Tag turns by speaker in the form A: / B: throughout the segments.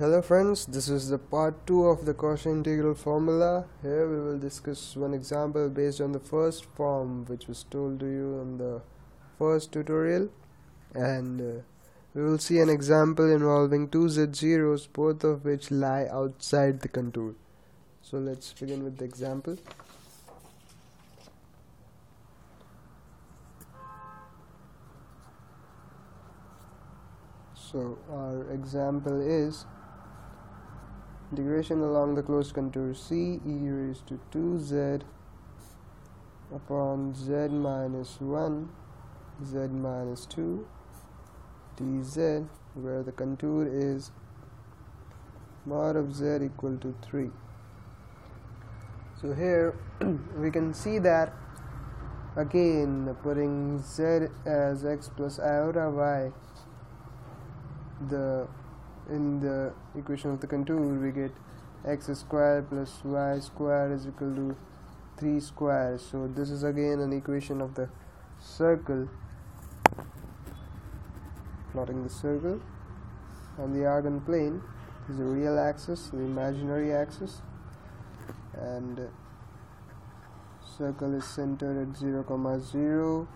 A: Hello friends, this is the part 2 of the Cauchy integral formula. Here we will discuss one example based on the first form which was told to you in the first tutorial and uh, we will see an example involving two z-zeros both of which lie outside the contour. So let's begin with the example. So our example is integration along the closed contour C e raised to 2z upon z minus 1 z minus 2 dz where the contour is mod of z equal to 3 so here we can see that again putting z as x plus iota y the in the equation of the contour we get x square plus y square is equal to 3 square so this is again an equation of the circle plotting the circle. On the argand plane is the real axis the imaginary axis. And circle is centered at 0 comma 0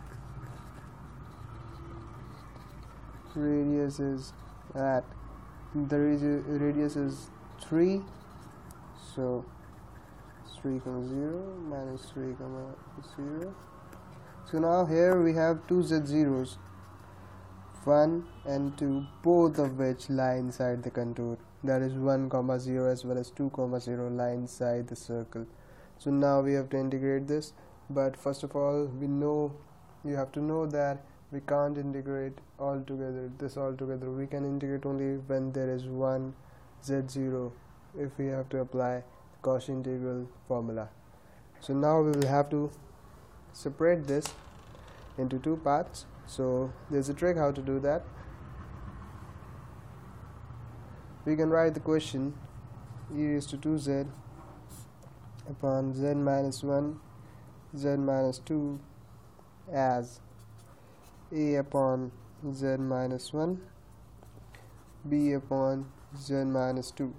A: radius is at the radius is 3 so 3 comma 0 minus 3 comma 0 so now here we have two z zeros. 1 and 2 both of which lie inside the contour. That is 1 comma 0 as well as 2 comma 0 lie inside the circle. So now we have to integrate this. But first of all we know you have to know that we can't integrate all together this all together we can integrate only when there is one z0 if we have to apply Cauchy integral formula. So now we will have to separate this into two parts. So there's a trick how to do that. We can write the question e raised to 2z upon z minus 1 z minus 2 as a upon z minus 1 b upon z minus 2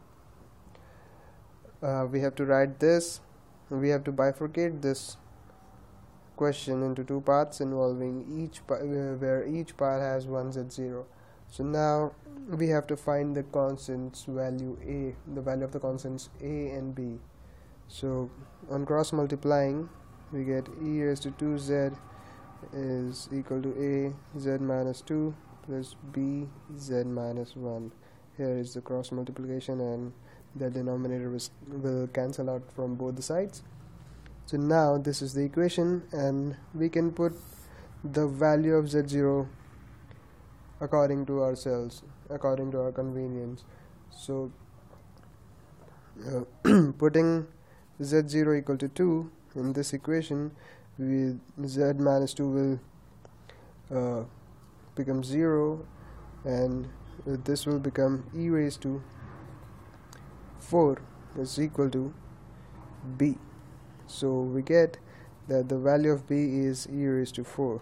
A: uh, we have to write this we have to bifurcate this question into two parts involving each uh, where each part has one z0 so now we have to find the constants value a the value of the constants a and b. So on cross multiplying we get e raised to 2z is equal to a z minus 2 plus b z minus 1 here is the cross multiplication and the denominator will cancel out from both the sides. So now this is the equation and we can put the value of z0 according to ourselves according to our convenience. So uh, putting z0 equal to 2 in this equation with z minus 2 will uh, become 0 and this will become e raised to 4 is equal to b. So we get that the value of b is e raised to 4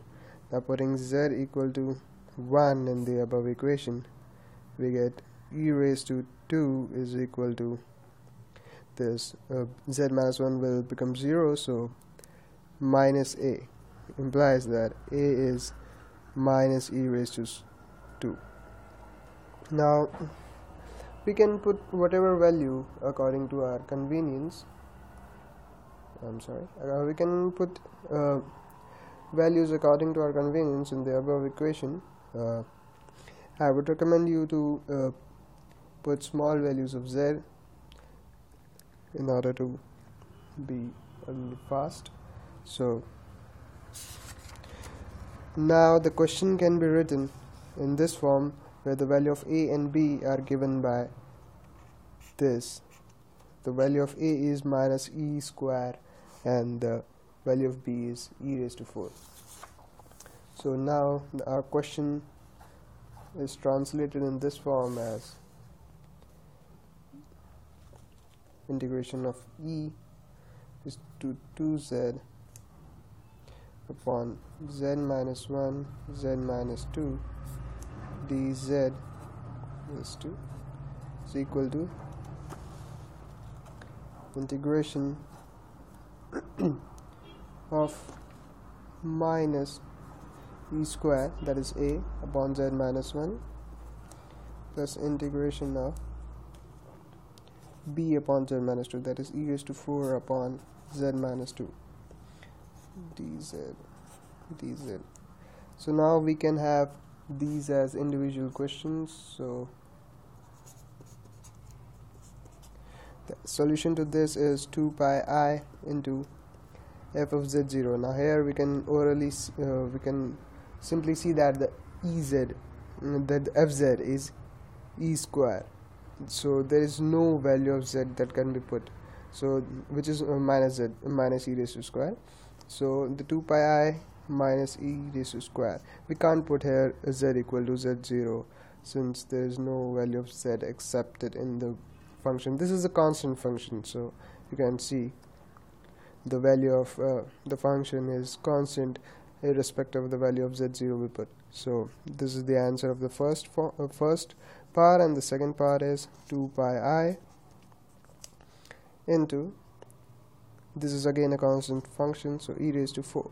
A: now putting z equal to 1 in the above equation we get e raised to 2 is equal to this uh, z minus 1 will become 0 so minus a. Implies that a is minus e raised to 2 now we can put whatever value according to our convenience. I'm sorry. Uh, we can put uh, values according to our convenience in the above equation. Uh, I would recommend you to uh, put small values of z in order to be fast so now the question can be written in this form where the value of a and b are given by this. The value of a is minus e square and the value of b is e raised to 4 so now our question is translated in this form as integration of e is to 2z upon z minus 1 z minus 2 dz is to is equal to integration of minus e square that is a upon z minus 1 plus integration of b upon z minus 2 that is e raised to 4 upon z minus 2 dz dz so now we can have these as individual questions so the solution to this is 2 pi i into f of z0 now here we can orally uh, we can simply see that the ez that the fz is e square. So there is no value of z that can be put. So which is minus z minus e raised to square so the 2 pi i minus e raised to square. We can't put here z equal to z0 since there is no value of z accepted in the function. This is a constant function so you can see the value of uh, the function is constant irrespective of the value of z0 we put. So this is the answer of the first uh, first part and the second part is 2 pi i into this is again a constant function so e raised to 4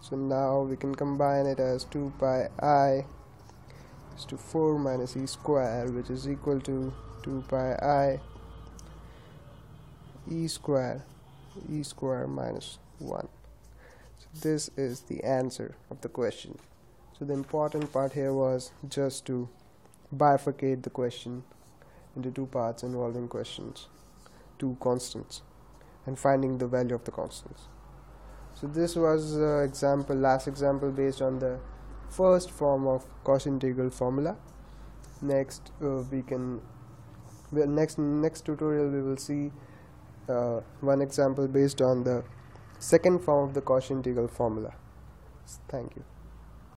A: so now we can combine it as 2 pi i is to 4 minus e square which is equal to 2 pi i e square e square minus 1 so this is the answer of the question. So the important part here was just to bifurcate the question into two parts involving questions two constants and finding the value of the constants so this was uh, example last example based on the first form of Cauchy integral formula next uh, we can well, next next tutorial we will see uh, one example based on the second form of the Cauchy integral formula. Thank you.